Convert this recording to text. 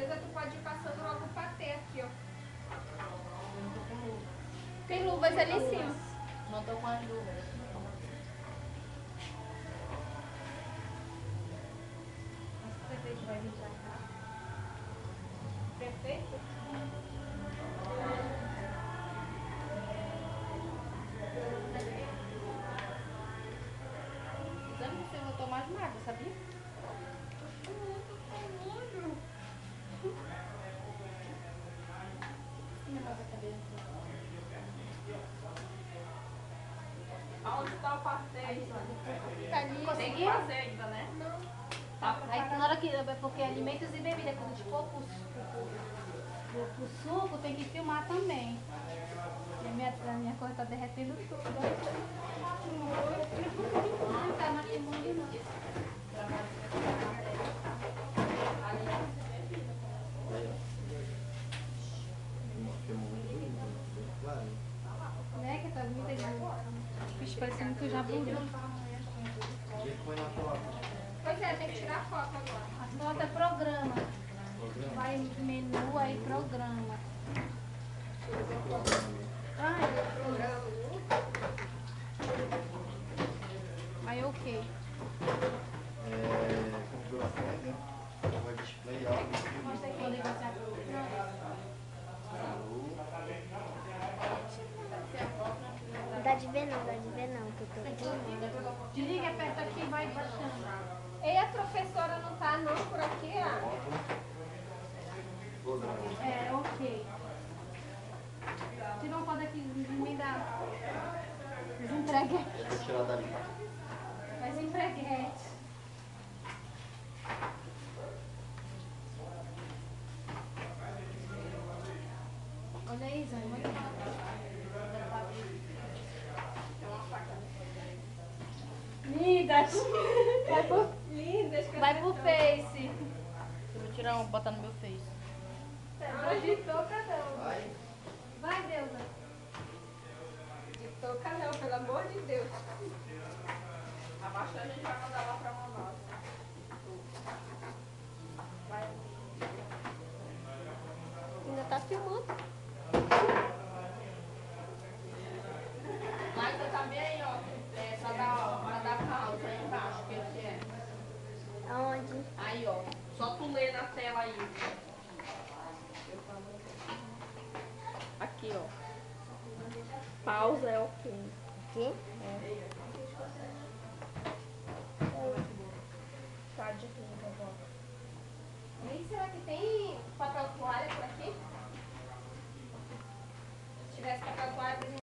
mesa, tu pode ir passando logo o patê aqui, ó. Tem luvas ali em cima. Não tô com as luvas. Perfeito? Exame que eu vou tomar de água, sabia? Muito calor. Aonde está o passeio? Tá ali. Tem que fazer ainda, né? Aí na hora que. é Porque alimentos e bebidas, quando a gente for pro, pro, pro, pro suco, tem que filmar também. E a minha, a minha coisa tá derretendo tudo. Não tá na filmando não. Né? Que tá muito ali. Bicho, parece muito jaburu. Pois é, tem que tirar foto agora. A foto é programa. Vai menu, aí programa. Ai, aí ok. Mostra aqui onde você Não dá de ver não, dá de ver não, que eu tô. Desliga, aperta aqui e vai baixando. E a professora não tá não por aqui, ó. É, ok. Tira uma foto aqui, me dá. Os empreguetes. Vou tirar dali. Mas empreguete. Olha aí, Zé, muito Lindas! Vai pro, Lindas, vai pro Face. Eu vou tirar um, botar no meu face. Mas de touca não. Vai. Vai, Deusa. De touca não, pelo amor de Deus. Abaixo a gente vai mandar lá pra Manaus. Ainda tá filmando. tela aí. Aqui, ó. Pausa é o fim. Aqui? É. Tá de rindo. Tá e será que tem papel toalha por aqui? Se tivesse papel toalha, por exemplo.